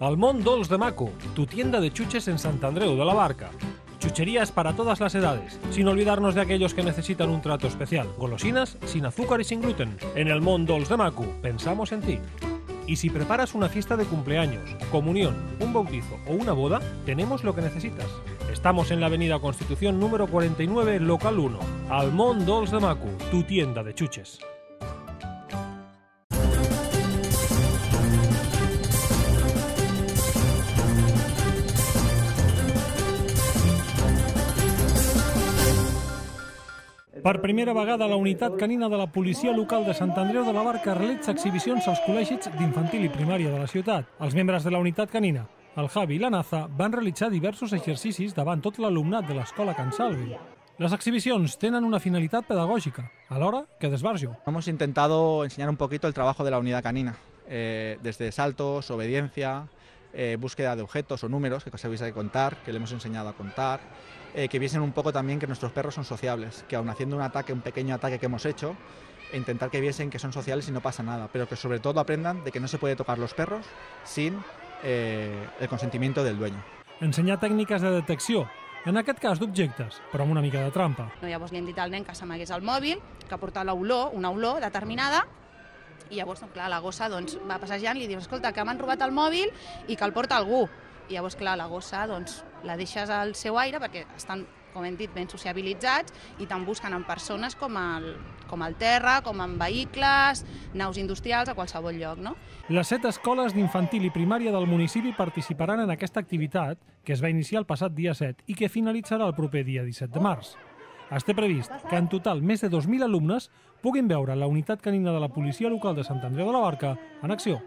Al Món Dolç de Maco, tu tienda de chuches en Sant Andreu de la Barca. Chucherías para todas las edades, sin olvidarnos de aquellos que necesitan un trato especial. Golosinas sin azúcar y sin gluten. En el Dolç de Maco, pensamos en ti. Y si preparas una fiesta de cumpleaños, comunión, un bautizo o una boda, tenemos lo que necesitas. Estamos en la Avenida Constitución número 49, local 1. Al Món Dolç de Maco, tu tienda de chuches. Per primera vegada, la unitat canina de la policia local de Sant Andreu de la Barca realitza exhibicions als col·legis d'infantil i primària de la ciutat. Els membres de la unitat canina, el Javi i la Naza, van realitzar diversos exercicis davant tot l'alumnat de l'escola Can Salvi. Les exhibicions tenen una finalitat pedagògica, alhora que d'esbarjo. Hemos intentado enseñar un poquito el trabajo de la unidad canina, eh, desde saltos, obediencia, eh, búsqueda de objetos o números que sabéis que contar, que le hemos enseñado a contar, eh, que viesen un poco también que nuestros perros son sociables, que aun haciendo un ataque, un pequeño ataque que hemos hecho, intentar que viesen que son sociales y no pasa nada, pero que sobre todo aprendan de que no se puede tocar los perros sin eh, el consentimiento del dueño. Ensenyar tècniques de detecció, en aquest cas d'objectes, però amb una mica de trampa. No, llavors li hem dit al nen que s'amagués el mòbil, que porta l'olor, una olor determinada, i llavors, clar, la gossa doncs, va passejant i li diu, escolta, que m'han robat el mòbil i que el porta algú. I llavors, clar, la gossa doncs, la deixes al seu aire perquè estan, com hem dit, ben sociabilitzats i tant busquen en persones com al, com al terra, com en vehicles, naus industrials, a qualsevol lloc, no? Les set escoles d'infantil i primària del municipi participaran en aquesta activitat, que es va iniciar el passat dia 7 i que finalitzarà el proper dia 17 de març. Està previst que en total més de 2.000 alumnes puguin veure la unitat canina de la policia local de Sant Andreu de la Barca en acció.